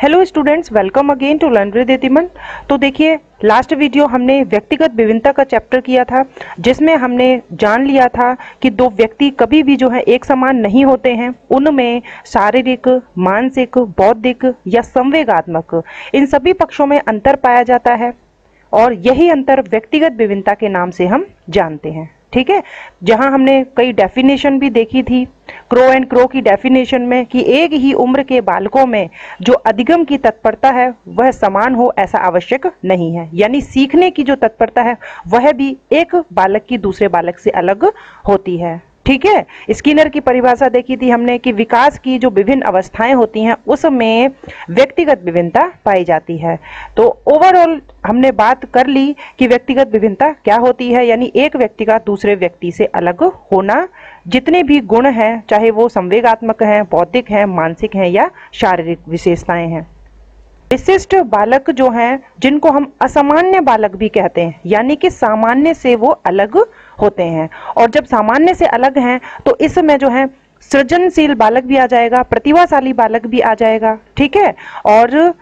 Hello students welcome again to learn with एतिमन तो देखिए last video हमने व्यक्तिगत विभिन्नता का चैप्टर किया था, जिसमें हमने जान लिया था कि दो व्यक्ति कभी भी जो है एक समान नहीं होते हैं। उनमें शारीरिक, मानसिक, बौद्धिक या संवेगात्मक, इन सभी पक्षों में अंतर पाया जाता है। और यही अंतर व्यक्तिगत विभिन्नता के नाम से हम जानते हैं। ठीक है? जहाँ हमने कई डेफिनेशन भी देखी थी। क्रो एंड क्रो की डेफिनेशन में कि एक ही उम्र के बालकों में जो अधिगम की तत्परता है, वह समान हो ऐसा आवश्यक नहीं है। यानी सीखने की जो तत्परता है, वह भी एक बालक की दूसरे बालक से अलग होती है। ठीक है? स्किनर की परिभाषा देखी थी हमने कि विकास की जो विभिन्न अवस्थाएँ होती हैं उसमें व्यक्तिगत विभिन्नता पाई जाती है। तो ओवरऑल हमने बात कर ली कि व्यक्तिगत विभिन्नता क्या होती है, यानी एक व्यक्ति का दूसरे व्यक्ति से अलग होना। जितने भी गुण हैं, चाहे वो संवेगात्मक हैं, बौद्धिक हैं, मानसिक हैं या शारीरिक विशेषताएँ हैं। विशिष्ट बालक जो हैं, जिनको हम असामान्य बालक भी कहते हैं, यानी कि सामान्य से वो अलग होते हैं। और जब सामान्य से अलग हैं तो इसमें जो है, सृजनशील बालक भी आ जाएगा, प्रतिभाशाली बालक भी आ जाएगा, ठीक है? और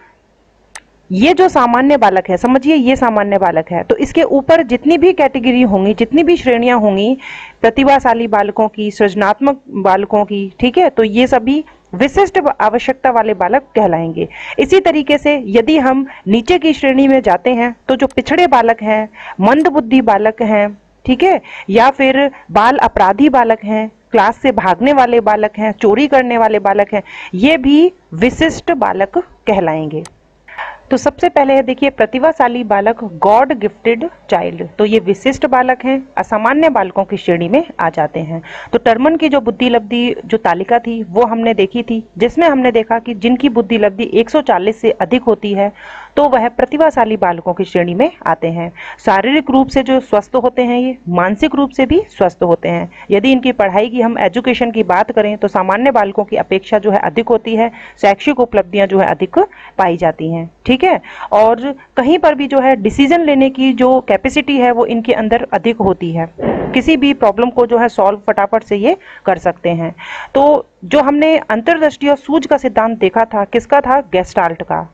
ये जो सामान्य बालक है, समझिए ये सामान्य बालक है तो इसके ऊपर जितनी भी कैटेगरी होंगी, जितनी भी श्रेणियाँ होंगी, प्रतिभाशाली बालकों की, सृजनात्मक बालकों की, ठीक है? तो ये सभी विशिष्ट आवश्यकता वाले बालक कहलाएँगे। इसी तरीके से यदि हम नीचे की श्रेणी में जाते हैं तो जो पिछड़े बालक हैं मंद बुद्धि बालक हैं ठीक है? या फिर बाल अपराधी बालक हैं, क्लास से भागने वाले बालक हैं, चोरी करने वाले बालक हैं, ये भी विशिष्ट बालक कहलाएँगे। तो सबसे पहले है, देखिए, प्रतिभाशाली बालक गॉड गिफ्टेड चाइल्ड। तो ये विशिष्ट बालक हैं, असामान्य बालकों की श्रेणी में आ जाते हैं। तो टर्मन की जो बुद्धि लब्धि जो तालिका थी, वो हमने देखी थी, जिसमें हमने देखा कि जिनकी बुद्धि लब्धि 140 से अधिक होती है तो वह प्रतिभाशाली बालकों की श्रेणी में आते हैं। शारीरिक रूप से जो स्वस्थ होते हैं, ये मानसिक रूप से भी स्वस्थ होते हैं। यदि इनकी पढ़ाई की हम एजुकेशन की बात करें तो सामान्य बालकों की अपेक्षा जो है अधिक होती है, शैक्षिक उपलब्धियाँ जो है अधिक पाई जाती हैं। ठीक है? और कहीं पर भी जो है डिसीज़न लेने की जो कैपेसिटी है, वो इनके अंदर अधिक होती है। किसी भी प्रॉब्लम को जो है सॉल्व फटाफट से ये कर सकते हैं। तो जो हमने अंतरदृष्टि और सूझ का सिद्धांत देखा था, किसका था? गेस्टाल्ट का।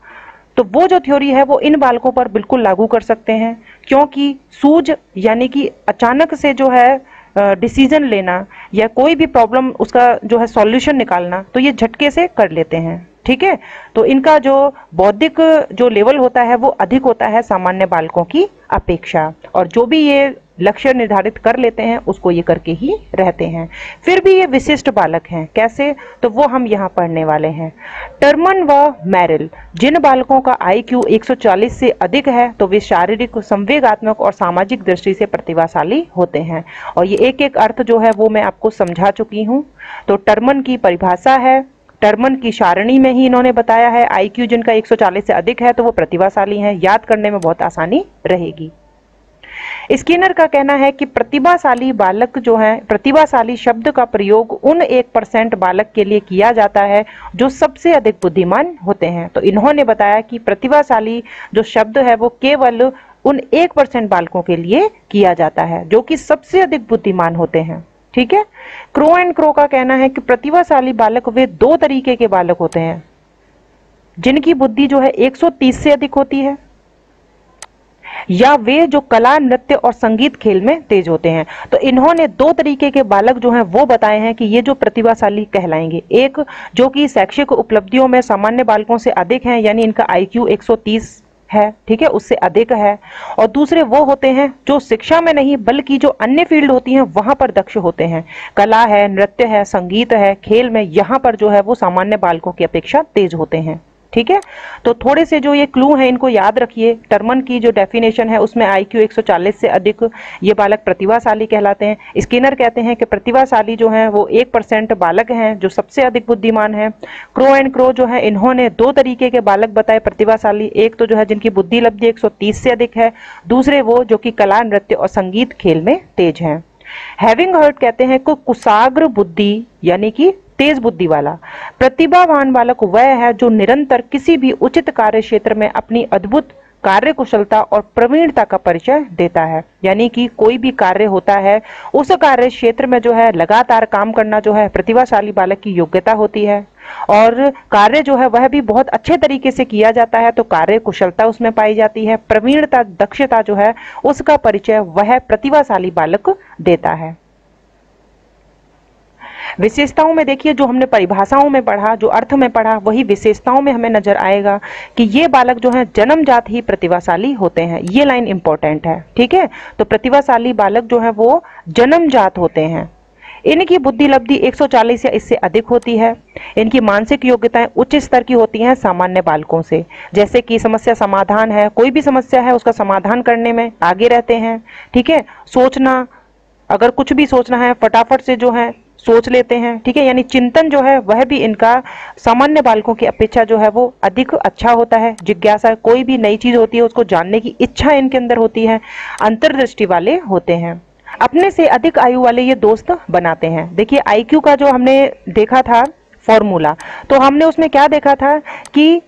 तो वो जो थ्योरी है, वो इन बालकों पर बिल्कुल लागू कर सकते हैं, क्योंकि सूझ यानी कि अचानक से जो है डिसीज़न लेना या कोई भी प्रॉब्लम उसका जो है सॉल्यूशन निकालना तो ये झटके से कर लेते हैं, ठीक है? तो इनका जो बौद्धिक जो लेवल होता है, वो अधिक होता है सामान्य बालकों की अपेक्षा। और जो भी ये लक्ष्य निर्धारित कर लेते हैं, उसको ये करके ही रहते हैं। फिर भी ये विशिष्ट बालक हैं। कैसे? तो वो हम यहाँ पढ़ने वाले हैं। टर्मन व मैरिल, जिन बालकों का आई क्यू 140 से अधिक है तो वे शारीरिक, संवेगात्मक और सामाजिक दृष्टि से प्रतिभाशाली होते हैं। और ये एक एक अर्थ जो है, वो मैं आपको समझा चुकी हूँ। तो टर्मन की परिभाषा है। टर्मन की सारणी में ही इन्होंने बताया है आईक्यू जिनका 140 से अधिक है तो वो प्रतिभाशाली हैं। याद करने में बहुत आसानी रहेगी। स्किनर का कहना है कि प्रतिभाशाली बालक जो है, प्रतिभाशाली शब्द का प्रयोग उन एक परसेंट बालक के लिए किया जाता है जो सबसे अधिक बुद्धिमान होते हैं। तो इन्होंने बताया कि प्रतिभाशाली जो शब्द है, वो केवल उन एक परसेंट बालकों के लिए किया जाता है, जो कि सबसे अधिक बुद्धिमान होते हैं। ठीक है? क्रो एंड क्रो का कहना है कि प्रतिभाशाली बालक वे दो तरीके के बालक होते हैं, जिनकी बुद्धि जो है 130 से अधिक होती है या वे जो कला, नृत्य और संगीत खेल में तेज होते हैं। तो इन्होंने दो तरीके के बालक जो हैं, वो बताए हैं कि ये जो प्रतिभाशाली कहलाएँगे। एक, जो कि शैक्षिक उपलब्धियों में सामान्य बालकों से अधिक हैं, यानी इनका आईक्यू 130 है, ठीक है, उससे अधिक है। और दूसरे वो होते हैं जो शिक्षा में नहीं, बल्कि जो अन्य फ़ील्ड होती हैं, वहाँ पर दक्ष होते हैं। कला है, नृत्य है, संगीत है, खेल में यहाँ पर जो है, वो सामान्य बालकों की अपेक्षा तेज होते हैं। ठीक है? तो थोड़े से जो ये क्लू है, इनको याद रखिए। टर्मन की जो डेफिनेशन है, उसमें आई क्यू सौ अधिक ये बालक प्रतिभाशाली कहलाते हैं। स्किनर कहते हैं कि प्रतिभाशाली जो है, वो एक परसेंट बालक हैं, जो सबसे अधिक बुद्धिमान है। क्रो एंड क्रो जो है, इन्होंने दो तरीके के बालक बताए प्रतिभाशाली। एक तो जो है, जिनकी बुद्धि लब्धि 130 से अधिक है। दूसरे वो, जो कि कला, नृत्य और संगीत खेल में तेज हैं। हैविंग हर्ट कहते हैं कुसाग्र बुद्धि, यानी कि तेज बुद्धि वाला, प्रतिभावान बालक वह है जो निरंतर किसी भी उचित कार्य क्षेत्र में अपनी अद्भुत कार्य कुशलता और प्रवीणता का परिचय देता है। यानी कि कोई भी कार्य होता है, उस कार्य क्षेत्र में जो है लगातार काम करना जो है प्रतिभाशाली बालक की योग्यता होती है। और कार्य जो है वह भी बहुत अच्छे तरीके से किया जाता है तो कार्य कुशलता उसमें पाई जाती है, प्रवीणता, दक्षता जो है, उसका परिचय वह प्रतिभाशाली बालक देता है। विशेषताओं में देखिए, जो हमने परिभाषाओं में पढ़ा, जो अर्थ में पढ़ा, वही विशेषताओं में हमें नज़र आएगा कि ये बालक जो है, जन्मजात ही प्रतिभाशाली होते हैं। ये लाइन इंपॉर्टेंट है, ठीक है? तो प्रतिभाशाली बालक जो है, वो जन्मजात होते हैं। इनकी बुद्धि लब्धि 140 या इससे अधिक होती है। इनकी मानसिक योग्यताएँ उच्च स्तर की होती हैं सामान्य बालकों से। जैसे कि समस्या समाधान है, कोई भी समस्या है, उसका समाधान करने में आगे रहते हैं, ठीक है? सोचना, अगर कुछ भी सोचना है, फटाफट से जो है सोच लेते हैं, ठीक है? यानी चिंतन जो है, वह भी इनका सामान्य बालकों की अपेक्षा जो है, वो अधिक अच्छा होता है। जिज्ञासा, कोई भी नई चीज़ होती है, उसको जानने की इच्छा इनके अंदर होती है, अंतर्दृष्टि वाले होते हैं। अपने से अधिक आयु वाले ये दोस्त बनाते हैं। देखिए आईक्यू का जो हमने देखा था फॉर्मूला तो हमने उसमें क्या देखा था कि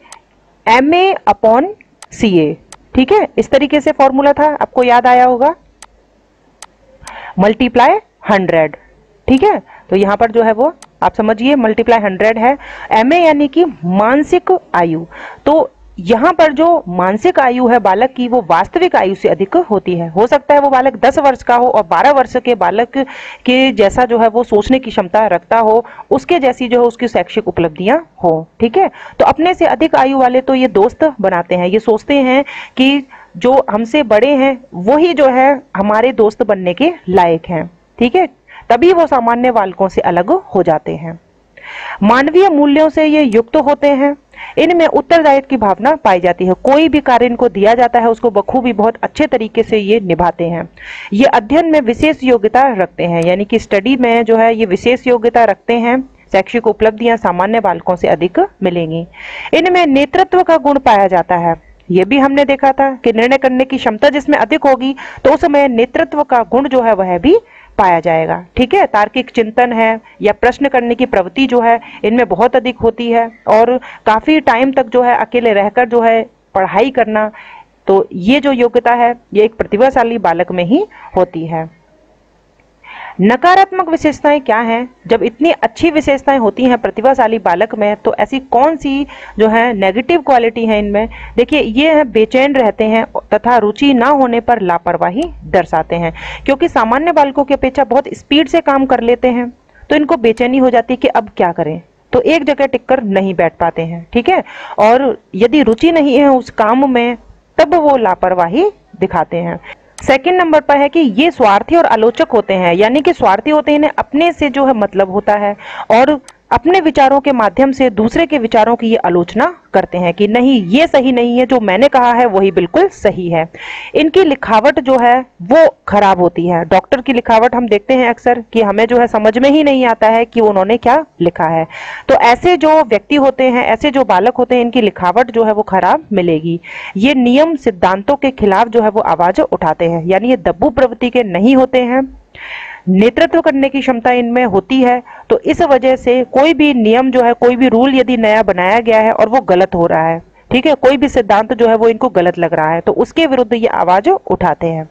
एम ए अपॉन सी ए ठीक है? इस तरीके से फॉर्मूला था। आपको याद आया होगा? मल्टीप्लाई हंड्रेड ठीक है? तो यहाँ पर जो है वो, आप समझिए मल्टीप्लाई हंड्रेड है। एमए यानी कि मानसिक आयु। तो यहाँ पर जो मानसिक आयु है बालक की, वो वास्तविक आयु से अधिक होती है। हो सकता है वो बालक 10 वर्ष का हो और 12 वर्ष के बालक के जैसा जो है वो सोचने की क्षमता रखता हो, उसके जैसी जो है उसकी शैक्षिक उपलब्धियाँ हो, ठीक है? तो अपने से अधिक आयु वाले तो ये दोस्त बनाते हैं। ये सोचते हैं कि जो हमसे बड़े हैं, वही जो है हमारे दोस्त बनने के लायक हैं, ठीक है? तभी वो सामान्य बालकों से अलग हो जाते हैं। मानवीय मूल्यों से ये युक्त होते हैं। इनमें उत्तरदायित्व की भावना पाई जाती है। कोई भी कार्य इनको दिया जाता है, उसको बखूबी बहुत अच्छे तरीके से ये निभाते हैं। ये अध्ययन में विशेष योग्यता रखते हैं, यानी कि स्टडी में जो है ये विशेष योग्यता रखते हैं। शैक्षिक उपलब्धियाँ सामान्य बालकों से अधिक मिलेंगी। इनमें नेतृत्व का गुण पाया जाता है। ये भी हमने देखा था कि निर्णय करने की क्षमता जिसमें अधिक होगी तो उस समय नेतृत्व का गुण जो है वह भी पाया जाएगा। ठीक है? तार्किक चिंतन है या प्रश्न करने की प्रवृत्ति जो है, इनमें बहुत अधिक होती है और काफ़ी टाइम तक जो है, अकेले रहकर जो है, पढ़ाई करना तो ये जो योग्यता है, ये एक प्रतिभाशाली बालक में ही होती है। नकारात्मक विशेषताएँ क्या हैं? जब इतनी अच्छी विशेषताएँ होती हैं प्रतिभाशाली बालक में तो ऐसी कौन सी जो है नेगेटिव क्वालिटी है इनमें? देखिए, ये है बेचैन रहते हैं तथा रुचि ना होने पर लापरवाही दर्शाते हैं, क्योंकि सामान्य बालकों की अपेक्षा बहुत स्पीड से काम कर लेते हैं। तो इनको बेचैनी हो जाती है कि अब क्या करें? तो एक जगह टिककर नहीं बैठ पाते हैं, ठीक है? और यदि रुचि नहीं है उस काम में, तब वो लापरवाही दिखाते हैं। सेकंड नंबर पर है कि ये स्वार्थी और आलोचक होते हैं, यानी कि स्वार्थी होते हैं अपने से जो है मतलब होता है। और अपने विचारों के माध्यम से दूसरे के विचारों की ये आलोचना करते हैं कि नहीं, ये सही नहीं है, जो मैंने कहा है वही बिल्कुल सही है। इनकी लिखावट जो है, वो खराब होती है। डॉक्टर की लिखावट हम देखते हैं अक्सर कि हमें जो है समझ में ही नहीं आता है कि उन्होंने क्या लिखा है। तो ऐसे जो व्यक्ति होते हैं, ऐसे जो बालक होते हैं, इनकी लिखावट जो है वो खराब मिलेगी। ये नियम सिद्धांतों के खिलाफ जो है वो आवाज़ उठाते हैं, यानी ये दब्बू प्रवृत्ति के नहीं होते हैं। नेतृत्व करने की क्षमता इनमें होती है तो इस वजह से कोई भी नियम जो है, कोई भी रूल यदि नया बनाया गया है और वो गलत हो रहा है, ठीक है? कोई भी सिद्धांत जो है, वो इनको गलत लग रहा है तो उसके विरुद्ध ये आवाज़ उठाते हैं।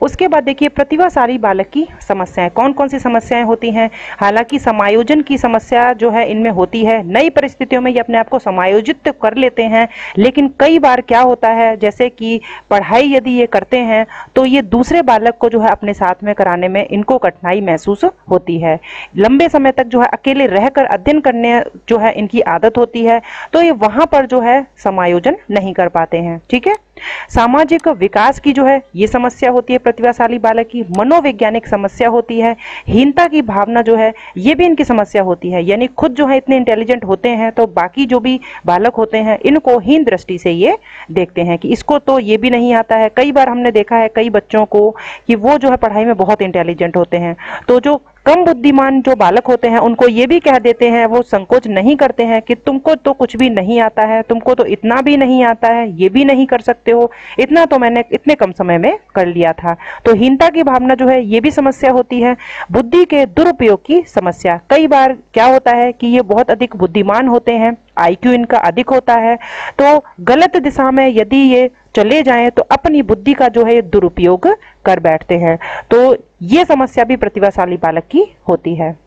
उसके बाद देखिए, प्रतिभाशाली बालक की समस्याएँ। कौन कौन सी समस्याएँ होती हैं? हालाँकि समायोजन की समस्या जो है, इनमें होती है। नई परिस्थितियों में ये अपने आप को समायोजित कर लेते हैं, लेकिन कई बार क्या होता है, जैसे कि पढ़ाई यदि ये करते हैं तो ये दूसरे बालक को जो है, अपने साथ में कराने में इनको कठिनाई महसूस होती है। लंबे समय तक जो है, अकेले रहकर अध्ययन करने जो है, इनकी आदत होती है तो ये वहाँ पर जो है, समायोजन नहीं कर पाते हैं। ठीक है? सामाजिक विकास की जो है, ये समस्या होती है, प्रतिभाशाली बालक की मनोवैज्ञानिक समस्या होती है, हीनता की भावना जो है, ये भी इनकी समस्या होती है। यानी खुद जो है इतने इंटेलिजेंट होते हैं तो बाकी जो भी बालक होते हैं, इनको हीन दृष्टि से ये देखते हैं कि इसको तो ये भी नहीं आता है। कई बार हमने देखा है, कई बच्चों को कि वो जो है पढ़ाई में बहुत इंटेलिजेंट होते हैं। तो जो कम बुद्धिमान जो बालक होते हैं, उनको ये भी कह देते हैं, वो संकोच नहीं करते हैं कि तुमको तो कुछ भी नहीं आता है, तुमको तो इतना भी नहीं आता है, ये भी नहीं कर सकते हो। इतना तो मैंने इतने कम समय में कर लिया था। तो हीनता की भावना जो है, ये भी समस्या होती है। बुद्धि के दुरुपयोग की समस्या। कई बार क्या होता है कि ये बहुत अधिक बुद्धिमान होते हैं आईक्यू इनका अधिक होता है। तो गलत दिशा में यदि ये चले जाएँ तो अपनी बुद्धि का जो है दुरुपयोग कर बैठते हैं। तो ये समस्या भी प्रतिभाशाली बालक की होती है।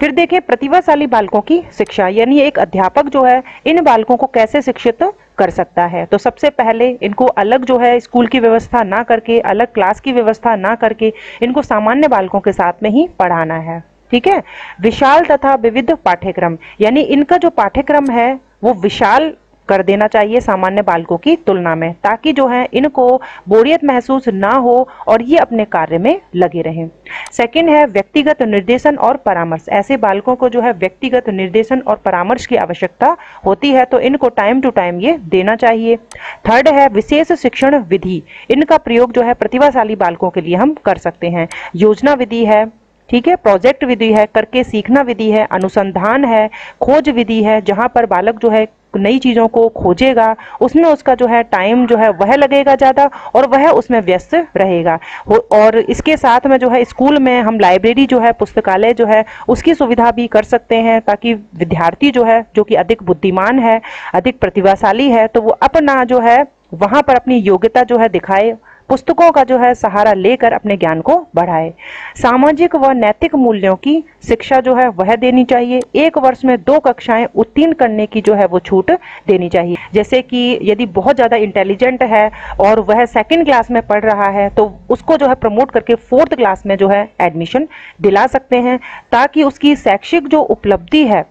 फिर देखें, प्रतिभाशाली बालकों की शिक्षा, यानी एक अध्यापक जो है, इन बालकों को कैसे शिक्षित कर सकता है? तो सबसे पहले इनको अलग जो है, स्कूल की व्यवस्था ना करके, अलग क्लास की व्यवस्था ना करके, इनको सामान्य बालकों के साथ में ही पढ़ाना है। ठीक है? विशाल तथा विविध पाठ्यक्रम, यानी इनका जो पाठ्यक्रम है, वो विशाल कर देना चाहिए सामान्य बालकों की तुलना में, ताकि जो है इनको बोरियत महसूस ना हो और ये अपने कार्य में लगे रहें। सेकंड है, व्यक्तिगत निर्देशन और परामर्श। ऐसे बालकों को जो है व्यक्तिगत निर्देशन और परामर्श की आवश्यकता होती है तो इनको टाइम टू टाइम ये देना चाहिए। थर्ड है, विशेष शिक्षण विधि। इनका प्रयोग जो है प्रतिभाशाली बालकों के लिए हम कर सकते हैं। योजना विधि है, ठीक है प्रोजेक्ट विधि है, करके सीखना विधि है, अनुसंधान है, खोज विधि है, जहाँ पर बालक जो है नई चीज़ों को खोजेगा, उसमें उसका जो है टाइम जो है वह लगेगा ज़्यादा और वह उसमें व्यस्त रहेगा। और इसके साथ में जो है स्कूल में हम लाइब्रेरी जो है, पुस्तकालय जो है, उसकी सुविधा भी कर सकते हैं ताकि विद्यार्थी जो है, जो कि अधिक बुद्धिमान है, अधिक प्रतिभाशाली है तो वो अपना जो है, वहाँ पर अपनी योग्यता जो है दिखाए पुस्तकों का जो है सहारा लेकर अपने ज्ञान को बढ़ाए। सामाजिक व नैतिक मूल्यों की शिक्षा जो है वह देनी चाहिए। एक वर्ष में दो कक्षाएँ उत्तीर्ण करने की जो है वो छूट देनी चाहिए। जैसे कि यदि बहुत ज़्यादा इंटेलिजेंट है और वह सेकेंड क्लास में पढ़ रहा है तो उसको जो है प्रमोट करके फोर्थ क्लास में जो है एडमिशन दिला सकते हैं, ताकि उसकी शैक्षिक जो उपलब्धि है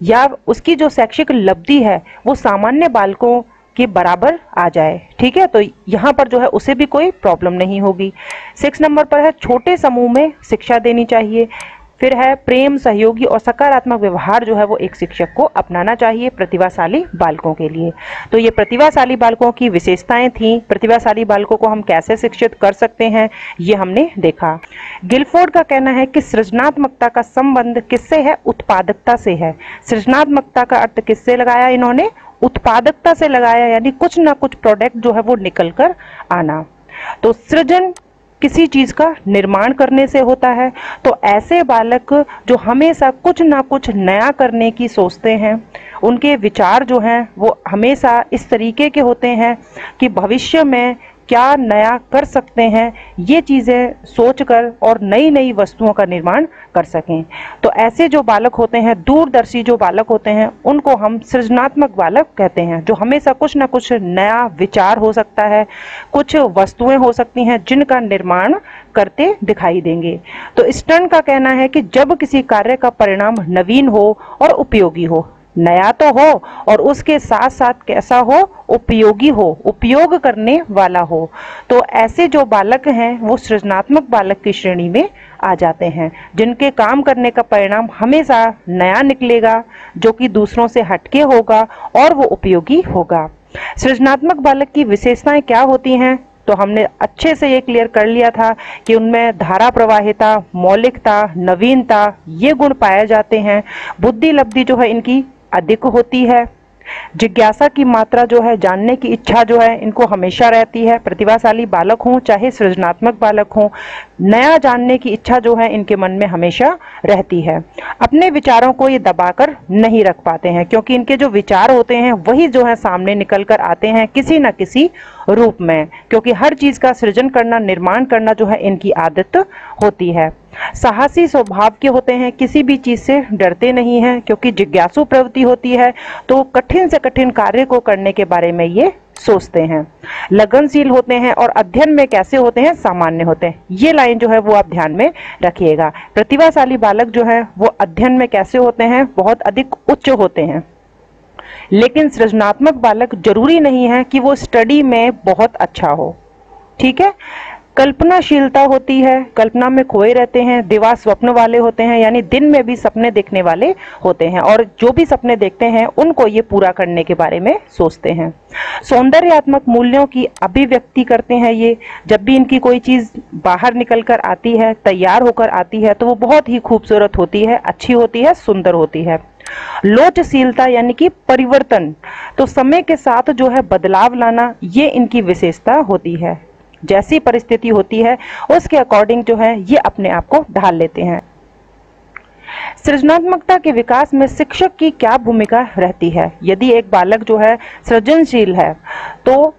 या उसकी जो शैक्षिक लब्धि है, वो सामान्य बालकों के बराबर आ जाए, ठीक है? तो यहाँ पर जो है उसे भी कोई प्रॉब्लम नहीं होगी। सिक्स नंबर पर है, छोटे समूह में शिक्षा देनी चाहिए। फिर है, प्रेम, सहयोगी और सकारात्मक व्यवहार जो है वो एक शिक्षक को अपनाना चाहिए प्रतिभाशाली बालकों के लिए। तो ये प्रतिभाशाली बालकों की विशेषताएँ थी। प्रतिभाशाली बालकों को हम कैसे शिक्षित कर सकते हैं, ये हमने देखा। गिलफोर्ड का कहना है कि सृजनात्मकता का संबंध किससे है? उत्पादकता से है। सृजनात्मकता का अर्थ किससे लगाया इन्होंने? उत्पादकता से लगाया, यानी कुछ ना कुछ प्रोडक्ट जो है वो निकल कर आना। तो सृजन किसी चीज़ का निर्माण करने से होता है। तो ऐसे बालक जो हमेशा कुछ ना कुछ नया करने की सोचते हैं, उनके विचार जो हैं, वो हमेशा इस तरीके के होते हैं कि भविष्य में क्या नया कर सकते हैं? ये चीज़ें सोचकर और नई नई वस्तुओं का निर्माण कर सकें। तो ऐसे जो बालक होते हैं, दूरदर्शी जो बालक होते हैं, उनको हम सृजनात्मक बालक कहते हैं, जो हमेशा कुछ ना कुछ नया विचार हो सकता है, कुछ वस्तुएँ हो सकती हैं, जिनका निर्माण करते दिखाई देंगे। तो स्टर्न का कहना है कि जब किसी कार्य का परिणाम नवीन हो और उपयोगी हो नया तो हो और उसके साथ साथ कैसा हो? उपयोगी हो, उपयोग करने वाला हो। तो ऐसे जो बालक हैं, वो सृजनात्मक बालक की श्रेणी में आ जाते हैं, जिनके काम करने का परिणाम हमेशा नया निकलेगा, जो कि दूसरों से हटके होगा और वो उपयोगी होगा। सृजनात्मक बालक की विशेषताएँ क्या होती हैं? तो हमने अच्छे से ये क्लियर कर लिया था कि उनमें धारा प्रवाहिता, मौलिकता, नवीनता, ये गुण पाए जाते हैं। बुद्धि लब्धि जो है इनकी अधिक होती है। जिज्ञासा की मात्रा जो है, जानने की इच्छा जो है, इनको हमेशा रहती है। प्रतिभाशाली बालक हों, चाहे सृजनात्मक बालक हों, नया जानने की इच्छा जो है, इनके मन में हमेशा रहती है। अपने विचारों को ये दबाकर नहीं रख पाते हैं, क्योंकि इनके जो विचार होते हैं, वही जो है सामने निकल कर आते हैं किसी न किसी रूप में। क्योंकि हर चीज़ का सृजन करना, निर्माण करना जो है, इनकी आदत होती है। साहसी स्वभाव के होते हैं, किसी भी चीज़ से डरते नहीं हैं, क्योंकि जिज्ञासु प्रवृत्ति होती है तो कठिन से कठिन कार्य को करने के बारे में ये सोचते हैं। लगनशील होते हैं और अध्ययन में कैसे होते हैं, सामान्य होते हैं। ये लाइन जो है, वो आप ध्यान में रखिएगा। प्रतिभाशाली बालक जो है, वो अध्ययन में कैसे होते हैं, बहुत अधिक उच्च होते हैं। लेकिन सृजनात्मक बालक ज़रूरी नहीं है कि वो स्टडी में बहुत अच्छा हो। ठीक है? कल्पनाशीलता होती है, कल्पना में खोए रहते हैं दिवा स्वप्न वाले होते हैं, यानी दिन में भी सपने देखने वाले होते हैं। और जो भी सपने देखते हैं, उनको ये पूरा करने के बारे में सोचते हैं। सौंदर्यात्मक मूल्यों की अभिव्यक्ति करते हैं ये। जब भी इनकी कोई चीज़ बाहर निकल कर आती है, तैयार होकर आती है तो वो बहुत ही खूबसूरत होती है, अच्छी होती है, सुंदर होती है। लोचशीलता यानी कि परिवर्तन। तो समय के साथ जो है बदलाव लाना, ये इनकी विशेषता होती है। जैसी परिस्थिति होती है, उसके अकॉर्डिंग जो है, ये अपने आप को ढाल लेते हैं। सृजनात्मकता के विकास में शिक्षक की क्या भूमिका रहती है? यदि एक बालक जो है सृजनशील है तो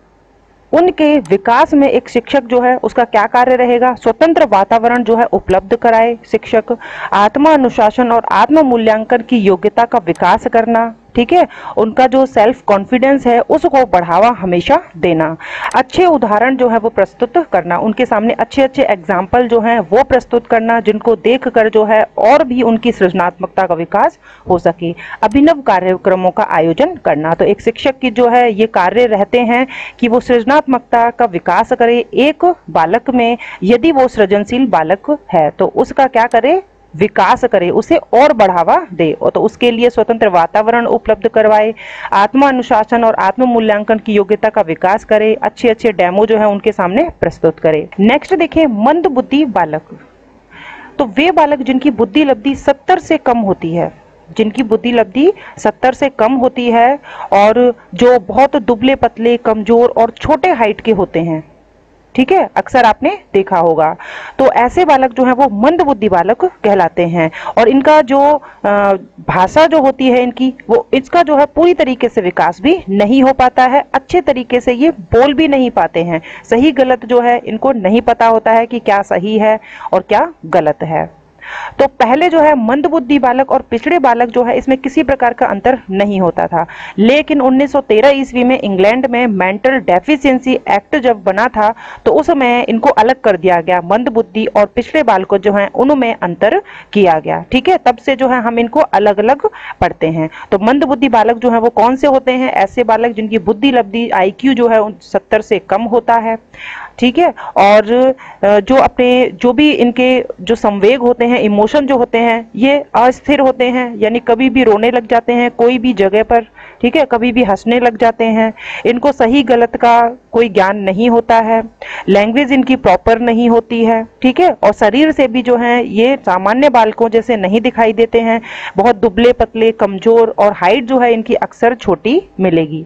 उनके विकास में एक शिक्षक जो है, उसका क्या कार्य रहेगा? स्वतंत्र वातावरण जो है, उपलब्ध कराए शिक्षक। आत्मा अनुशासन और आत्म मूल्यांकन की योग्यता का विकास करना। ठीक है? उनका जो सेल्फ कॉन्फिडेंस है, उसको बढ़ावा हमेशा देना। अच्छे उदाहरण जो है वो प्रस्तुत करना। उनके सामने अच्छे अच्छे एग्ज़ाम्पल जो हैं, वो प्रस्तुत करना, जिनको देख कर जो है और भी उनकी सृजनात्मकता का विकास हो सके। अभिनव कार्यक्रमों का आयोजन करना। तो एक शिक्षक की जो है, ये कार्य रहते हैं कि वो सृजनात्मकता का विकास करे। एक बालक में यदि वो सृजनशील बालक है तो उसका क्या करे? विकास करे, उसे और बढ़ावा दे और तो उसके लिए स्वतंत्र वातावरण उपलब्ध करवाए, आत्म अनुशासन और आत्म मूल्यांकन की योग्यता का विकास करे अच्छे अच्छे डेमो जो है उनके सामने प्रस्तुत करे। नेक्स्ट देखिए मंद बुद्धि बालक। तो वे बालक जिनकी बुद्धि लब्धि सत्तर से कम होती है, जिनकी बुद्धि लब्धि सत्तर से कम होती है और जो बहुत दुबले पतले, कमज़ोर और छोटे हाइट के होते हैं ठीक है? अक्सर आपने देखा होगा। तो ऐसे बालक जो है, वो मंद बुद्धि बालक कहलाते हैं। और इनका जो भाषा जो होती है इनकी, वो इसका जो है, पूरी तरीके से विकास भी नहीं हो पाता है। अच्छे तरीके से ये बोल भी नहीं पाते हैं। सही गलत जो है, इनको नहीं पता होता है कि क्या सही है और क्या गलत है। तो पहले जो है मंद बुद्धि बालक और पिछड़े बालक जो है इसमें किसी प्रकार का अंतर नहीं होता था। लेकिन 1913 ईस्वी में इंग्लैंड में मेंटल डेफिशिएंसी एक्ट जब बना था तो उस समय इनको अलग कर दिया गया। मंद बुद्धि और पिछड़े बालकों जो है उनमें अंतर किया गया। ठीक है, तब से जो है हम इनको अलग अलग पढ़ते हैं। तो मंद बुद्धि बालक जो है वो कौन से होते हैं? ऐसे बालक जिनकी बुद्धि लब्धि आईक्यू जो है सत्तर से कम होता है। ठीक है, और जो अपने, जो भी इनके जो संवेग होते हैं इमोशन जो होते हैं, ये अस्थिर होते हैं, यानी कभी भी रोने लग जाते हैं, कोई भी जगह पर, ठीक है, कभी भी हंसने लग जाते हैं। इनको सही गलत का कोई ज्ञान नहीं होता है, लैंग्वेज इनकी प्रॉपर नहीं होती है, ठीक है, और शरीर से भी जो है, ये सामान्य बालकों जैसे नहीं दिखाई देते हैं। बहुत दुबले पतले, कमज़ोर और हाइट जो है, इनकी अक्सर छोटी मिलेगी।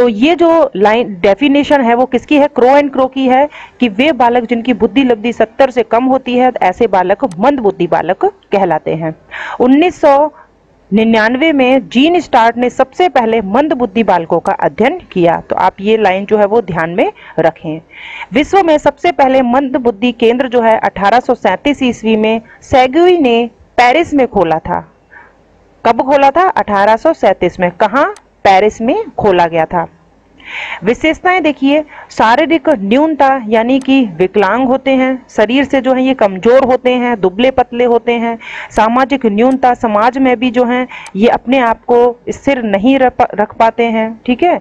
तो ये जो लाइन डेफिनेशन है, वो किसकी है? क्रो एंड क्रो की है कि वे बालक जिनकी बुद्धि लब्धि सत्तर से कम होती है, ऐसे बालक मंद बुद्धि बालक कहलाते हैं। उन्नीस निन्यानवे में जीन स्टार्ट ने सबसे पहले मंद बुद्धि बालकों का अध्ययन किया। तो आप ये लाइन जो है, वो ध्यान में रखें। विश्व में सबसे पहले मंद बुद्धि केंद्र जो है, अठारह ईस्वी में सैगुई ने पेरिस में खोला था। कब खोला था? अठारह में। कहा? पेरिस में खोला गया था। विशेषताएँ देखिए शारीरिक न्यूनता यानी कि विकलांग होते हैं शरीर से जो है ये कमज़ोर होते हैं दुबले पतले होते हैं सामाजिक न्यूनता समाज में भी जो है ये अपने आप को स्थिर नहीं रख पाते हैं ठीक है?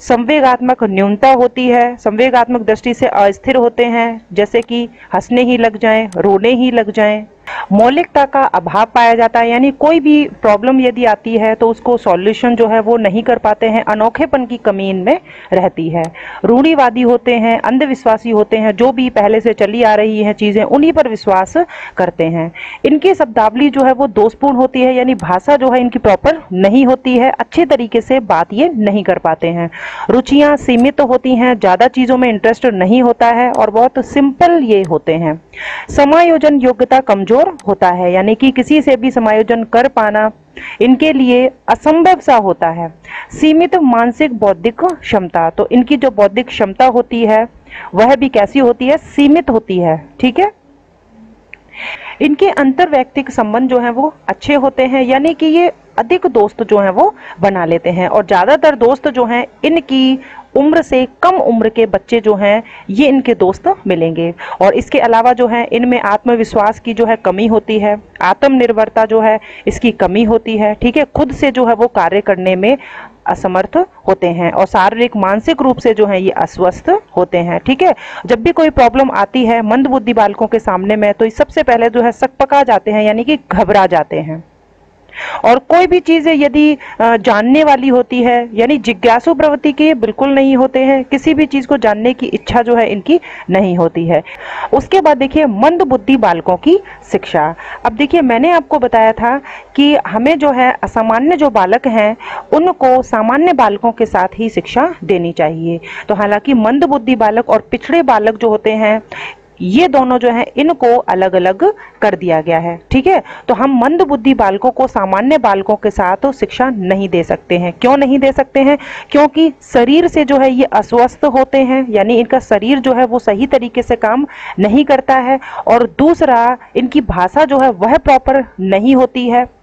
संवेगात्मक न्यूनता होती है संवेगात्मक दृष्टि से अस्थिर होते हैं जैसे कि हंसने ही लग जाएँ, रोने ही लग जाएँ, मौलिकता का अभाव पाया जाता है, यानी कोई भी प्रॉब्लम यदि आती है तो उसको सॉल्यूशन जो है वो नहीं कर पाते हैं, अनोखेपन की कमी इनमें रहती है। रूढ़ीवादी होते हैं, अंधविश्वासी होते हैं, जो भी पहले से चली आ रही हैं चीज़ें, उन्हीं पर विश्वास करते हैं। इनकी शब्दावली जो है वो दोषपूर्ण होती है, यानी भाषा जो है इनकी प्रॉपर नहीं होती है, अच्छे तरीके से बात ये नहीं कर पाते हैं। रुचियाँ सीमित तो होती हैं, ज़्यादा चीज़ों में इंटरेस्ट नहीं होता है, और बहुत सिंपल ये होते हैं। समायोजन योग्यता कमज़ोर कमज़ोर होता है, यानी कि किसी से भी समायोजन कर पाना इनके लिए असंभव सा होता है। सीमित मानसिक बौद्धिक क्षमता तो इनकी जो बौद्धिक क्षमता होती है, वह भी कैसी होती है? सीमित होती है, ठीक है? इनके अंतर व्यक्तिक संबंध जो है, वो अच्छे होते हैं, यानी कि ये अधिक दोस्त जो हैं वो बना लेते हैं। और ज़्यादातर दोस्त जो हैं, इनकी उम्र से कम उम्र के बच्चे जो हैं, ये इनके दोस्त मिलेंगे। और इसके अलावा जो है, इनमें आत्मविश्वास की जो है कमी होती है, आत्मनिर्भरता जो है, इसकी कमी होती है। ठीक है, खुद से जो है वो कार्य करने में असमर्थ होते हैं और शारीरिक, मानसिक रूप से जो है, ये अस्वस्थ होते हैं। ठीक है, जब भी कोई प्रॉब्लम आती है मंद बुद्धि बालकों के सामने में तो सबसे पहले जो है सकपका जाते हैं, यानी कि घबरा जाते हैं। और कोई भी चीज़ यदि जानने वाली होती है, यानी जिज्ञासु प्रवृत्ति के बिल्कुल नहीं होते हैं, किसी भी चीज़ को जानने की इच्छा जो है इनकी नहीं होती है। उसके बाद देखिए, मंद बुद्धि बालकों की शिक्षा। अब देखिए, मैंने आपको बताया था कि हमें जो है, असामान्य जो बालक हैं, उनको सामान्य बालकों के साथ ही शिक्षा देनी चाहिए। तो हालाँकि मंद बुद्धि बालक और पिछड़े बालक जो होते हैं ये दोनों जो है, इनको अलग अलग कर दिया गया है, ठीक है? तो हम मंद बुद्धि बालकों को सामान्य बालकों के साथ शिक्षा नहीं दे सकते हैं। क्यों नहीं दे सकते हैं? क्योंकि शरीर से जो है ये अस्वस्थ होते हैं, यानी इनका शरीर जो है वो सही तरीके से काम नहीं करता है, और दूसरा, इनकी भाषा जो है वह प्रॉपर नहीं होती है।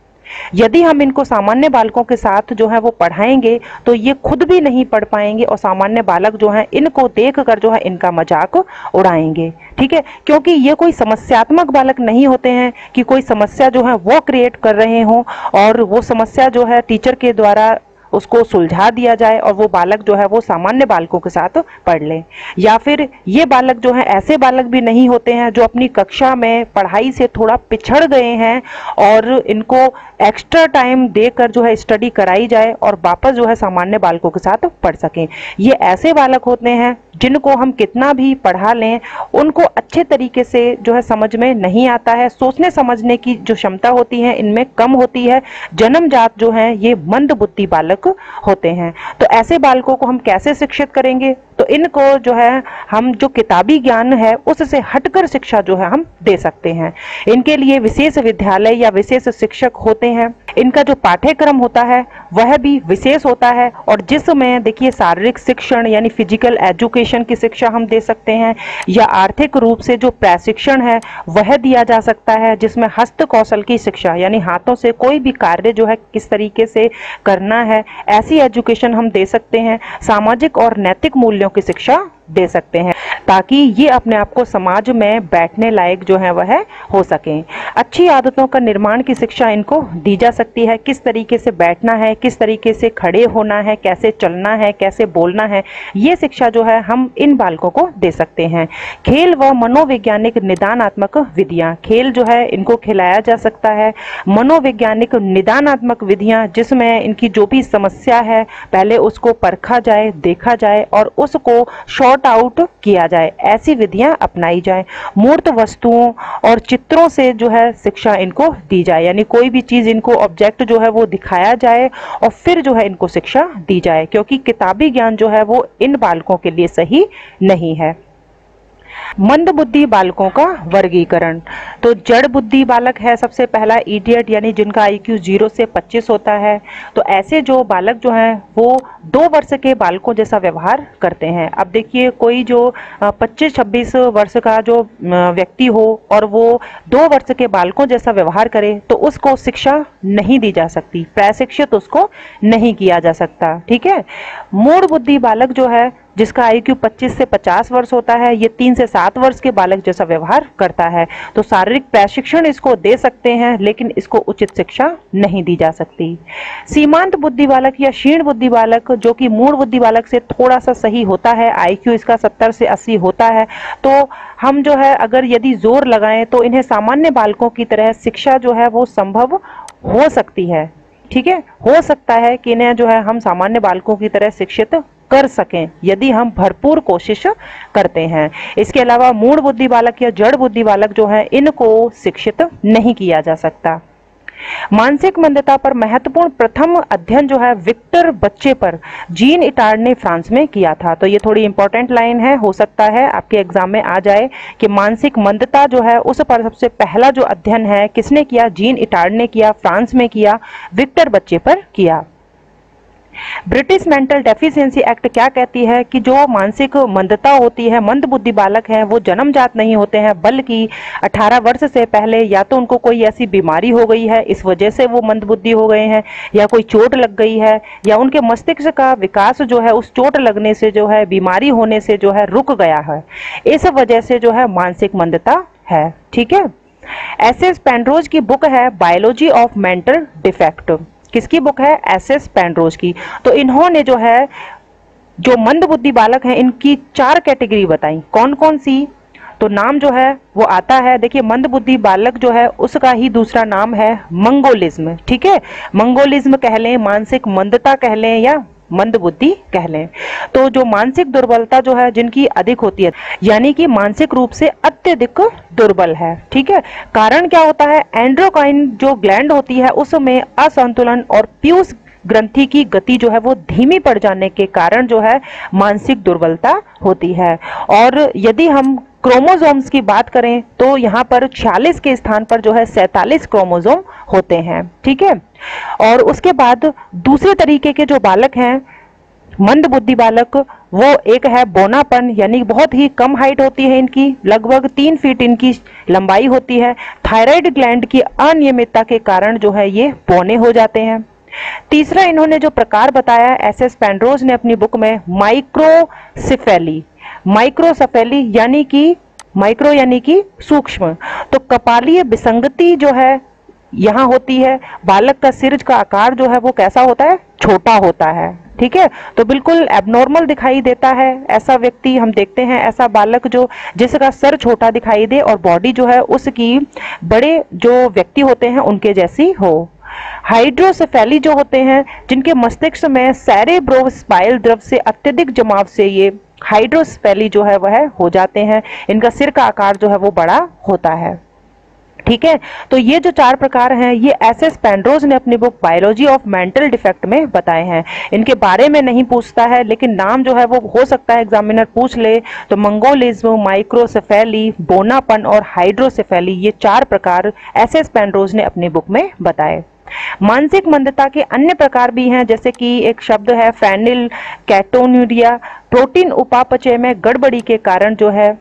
यदि हम इनको सामान्य बालकों के साथ जो है वो पढ़ाएँगे तो ये खुद भी नहीं पढ़ पाएँगे और सामान्य बालक जो है, इनको देख कर जो है इनका मज़ाक उड़ाएँगे। ठीक है? क्योंकि ये कोई समस्यात्मक बालक नहीं होते हैं कि कोई समस्या जो है वो क्रिएट कर रहे हों और वो समस्या जो है टीचर के द्वारा उसको सुलझा दिया जाए और वो बालक जो है वो सामान्य बालकों के साथ पढ़ लें। या फिर ये बालक जो है, ऐसे बालक भी नहीं होते हैं जो अपनी कक्षा में पढ़ाई से थोड़ा पिछड़ गए हैं और इनको एक्स्ट्रा टाइम देकर जो है स्टडी कराई जाए और वापस जो है सामान्य बालकों के साथ पढ़ सकें। ये ऐसे बालक होते हैं जिनको हम कितना भी पढ़ा लें, उनको अच्छे तरीके से जो है समझ में नहीं आता है। सोचने समझने की जो क्षमता होती है, इनमें कम होती है। जन्मजात जो है, ये मंद बुद्धि बालक होते हैं। तो ऐसे बालकों को हम कैसे शिक्षित करेंगे? तो इनको जो है, हम जो किताबी ज्ञान है, उससे हटकर शिक्षा जो है, हम दे सकते हैं। इनके लिए विशेष विद्यालय या विशेष शिक्षक होते हैं। इनका जो पाठ्यक्रम होता है, वह भी विशेष होता है और जिसमें देखिए, शारीरिक शिक्षण यानी फ़िज़िकल एजुकेशन की शिक्षा हम दे सकते हैं या आर्थिक रूप से जो प्रशिक्षण है, वह दिया जा सकता है, जिसमें हस्त कौशल की शिक्षा यानी हाथों से कोई भी कार्य जो है, किस तरीके से करना है, ऐसी एजुकेशन हम दे सकते हैं। सामाजिक और नैतिक मूल्यों की शिक्षा दे सकते हैं, ताकि ये अपने आप को समाज में बैठने लायक जो है, वह हो सके। अच्छी आदतों का निर्माण की शिक्षा इनको दी जा सकती है। किस तरीके से बैठना है, किस तरीके से खड़े होना है, कैसे चलना है, कैसे बोलना है, ये शिक्षा जो है, हम इन बालकों को दे सकते हैं। खेल व मनोवैज्ञानिक निदानात्मक विधियाँ। खेल जो है, इनको खिलाया जा सकता है। मनोवैज्ञानिक निदानात्मक विधियाँ, जिसमें इनकी जो भी समस्या है, पहले उसको परखा जाए, देखा जाए, और उसको शॉर्ट आउट किया जाए, ऐसी विधियाँ अपनाई जाए। मूर्त वस्तुओं और चित्रों से जो है शिक्षा इनको दी जाए, यानी कोई भी चीज़ इनको ऑब्जेक्ट जो है वो दिखाया जाए और फिर जो है इनको शिक्षा दी जाए, क्योंकि किताबी ज्ञान जो है वो इन बालकों के लिए सही नहीं है। मंद बुद्धि बालकों का वर्गीकरण। तो जड़ बुद्धि बालक है सबसे पहला इडियट यानी जिनका आईक्यू ज़ीरो से 25 होता है। तो ऐसे जो बालक जो हैं, वो दो वर्ष के बालकों जैसा व्यवहार करते हैं। अब देखिए, कोई जो 25-26 वर्ष का जो व्यक्ति हो और वो दो वर्ष के बालकों जैसा व्यवहार करे तो उसको शिक्षा नहीं दी जा सकती। प्रशिक्षित उसको नहीं किया जा सकता, ठीक है? मूड बुद्धि बालक जो है जिसका आयु 25 से 50 वर्ष होता है, ये तीन से सात वर्ष के बालक जैसा व्यवहार करता है। तो शारीरिक प्रशिक्षण इसको दे सकते हैं, लेकिन इसको उचित शिक्षा नहीं दी जा सकती। सीमांत बुद्धि बालक या क्षीण बुद्धि बालक, जो कि मूल बुद्धि बालक से थोड़ा सा सही होता है आईक्यू इसका 70 से 80 होता है तो हम जो है, अगर यदि ज़ोर लगाएँ तो इन्हें सामान्य बालकों की तरह शिक्षा जो है, वो संभव हो सकती है। ठीक है? हो सकता है कि इन्हें जो है, हम सामान्य बालकों की तरह शिक्षित कर सकें, यदि हम भरपूर कोशिश करते हैं। इसके अलावा मूड बुद्धि बालक या जड़ बुद्धि बालक जो है, इनको शिक्षित नहीं किया जा सकता। मानसिक मंदता पर महत्वपूर्ण प्रथम अध्ययन जो है, विक्टर बच्चे पर जीन इटार ने फ्रांस में किया था। तो ये थोड़ी इंपॉर्टेंट लाइन है, हो सकता है आपके एग्ज़ाम में आ जाए कि मानसिक मंदता जो है, उस पर सबसे पहला जो अध्ययन है, किसने किया? जीन इटार ने किया, फ्रांस में किया, विक्टर बच्चे पर किया। ब्रिटिश मेंटल डेफिशिएंसी एक्ट क्या कहती है कि जो मानसिक मंदता होती है, मंद बुद्धि बालक है, वो जन्मजात नहीं होते हैं, बल्कि 18 वर्ष से पहले या तो उनको कोई ऐसी बीमारी हो गई है, इस वजह से वो मंद बुद्धि हो गए हैं, या कोई चोट लग गई है, या उनके मस्तिष्क का विकास जो है, उस चोट लगने से जो है, बीमारी होने से जो है, रुक गया है। इस वजह से जो है, मानसिक मंदता है, ठीक है? एस एस पेंड्रोज की बुक है, बायोलॉजी ऑफ़ मेंटल डिफेक्ट। किसकी बुक है? एस एस पेंड्रोज की। तो इन्होंने जो है, जो मंद बुद्धि बालक हैं, इनकी चार कैटेगरी बताई। कौन कौन सी? तो नाम जो है, वो आता है। देखिए मंद बुद्धि बालक जो है, उसका ही दूसरा नाम है मंगोलिज्म। ठीक है? मंगोलिज्म कह लें, मानसिक मंदता कह लें या मंद बुद्धि कह लें। तो जो मानसिक दुर्बलता जो है, जिनकी अधिक होती है, यानी कि मानसिक रूप से अत्यधिक दुर्बल है, ठीक है? कारण क्या होता है? एंड्रोकाइन जो ग्लैंड होती है, उसमें असंतुलन और पीयूष ग्रंथि की गति जो है, वो धीमी पड़ जाने के कारण जो है, मानसिक दुर्बलता होती है। और यदि हम क्रोमोजोम्स की बात करें तो यहाँ पर 46 के स्थान पर जो है, सैतालीस क्रोमोजोम होते हैं, ठीक है? और उसके बाद दूसरे तरीके के जो बालक हैं मंद बुद्धि बालक, वो एक है बोनापन, यानी बहुत ही कम हाइट होती है इनकी, लगभग तीन फीट इनकी लंबाई होती है। थायराइड ग्लैंड की अनियमितता के कारण जो है ये बोने हो जाते हैं। तीसरा इन्होंने जो प्रकार बताया एस एस पेंड्रोज ने अपनी बुक में माइक्रोसिफेली माइक्रोसफेली यानी कि माइक्रो यानी कि सूक्ष्म। तो कपालीय विसंगति जो है, यहाँ होती है। बालक का सिरज का आकार जो है वो कैसा होता है? छोटा होता है। ठीक है? तो बिल्कुल एबनॉर्मल दिखाई देता है। ऐसा व्यक्ति हम देखते हैं, ऐसा बालक जो, जिसका सर छोटा दिखाई दे और बॉडी जो है, उसकी बड़े जो व्यक्ति होते हैं, उनके जैसी हो। हाइड्रोसेफेली जो होते हैं, जिनके मस्तिष्क में सैरे सैरेब्रोस्पाइल द्रव से अत्यधिक जमाव से ये हाइड्रोस्पेली जो है, वह हो जाते हैं। इनका सिर का आकार जो है, वो बड़ा होता है। ठीक है? तो ये जो चार प्रकार हैं, ये एस एस पेंड्रोज ने अपनी book biology of mental defect में बताए हैं। इनके बारे में नहीं पूछता है, लेकिन नाम जो है वो हो सकता है एग्जामिनर पूछ ले। तो मंगोलिज्म माइक्रोसेफेली बोनापन और हाइड्रोसेफेली ये चार प्रकार एस एस पेंड्रोज ने अपनी बुक में बताए। मानसिक मंदता के अन्य प्रकार भी हैं, जैसे कि एक शब्द है फैनिल कैटोन्यूरिया। प्रोटीन उपापचय में गड़बड़ी के कारण जो है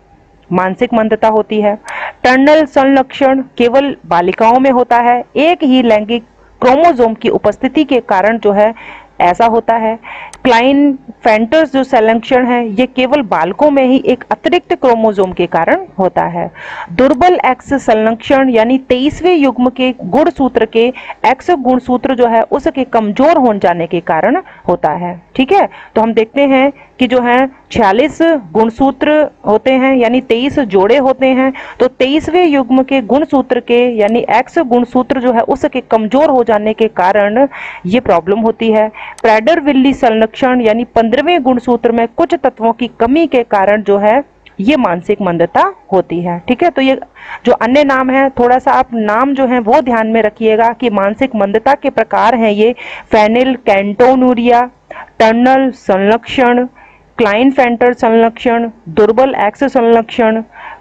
मानसिक मंदता होती है। टर्नल संलक्षण केवल बालिकाओं में होता है, एक ही लैंगिक क्रोमोजोम की उपस्थिति के कारण जो है, ऐसा होता है। क्लाइन फेंटर्स जो संलक्षण है, ये केवल बालकों में ही एक अतिरिक्त क्रोमोजोम के कारण होता है। दुर्बल एक्स संलक्षण यानी तेईसवें युग्म के गुण सूत्र के एक्स गुण सूत्र जो है, उसके कमज़ोर हो जाने के कारण होता है। ठीक है? तो हम देखते हैं कि जो है छियालीस गुणसूत्र होते हैं, यानी तेईस जोड़े होते हैं। तो तेईसवें युग्म के गुणसूत्र के, यानी एक्स गुणसूत्र जो है, उसके कमज़ोर हो जाने के कारण ये प्रॉब्लम होती है। प्रेडर विल्ली संरक्षण यानी पंद्रहवें गुणसूत्र में कुछ तत्वों की कमी के कारण जो है, ये मानसिक मंदता होती है। ठीक है तो ये जो अन्य नाम है थोड़ा सा आप नाम जो है, वो ध्यान में रखिएगा कि मानसिक मंदता के प्रकार हैं ये। फेनिल कैंटोनूरिया टर्नल संलक्षण क्लाइन फेंटर संलक्षण, दुर्बल एक्स संलक्षण,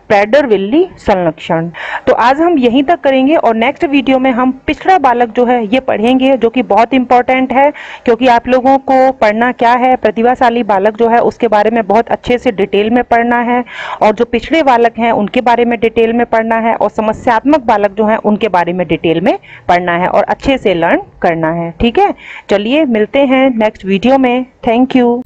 पैडर विल्ली संलक्षण। तो आज हम यहीं तक करेंगे और नेक्स्ट वीडियो में हम पिछड़ा बालक जो है, ये पढ़ेंगे, जो कि बहुत इंपॉर्टेंट है, क्योंकि आप लोगों को पढ़ना क्या है, प्रतिभाशाली बालक जो है, उसके बारे में बहुत अच्छे से डिटेल में पढ़ना है, और जो पिछड़े बालक हैं, उनके बारे में डिटेल में पढ़ना है, और समस्यात्मक बालक जो है, उनके बारे में डिटेल में पढ़ना है, और अच्छे से लर्न करना है। ठीक है? चलिए, मिलते हैं नेक्स्ट वीडियो में। Thank you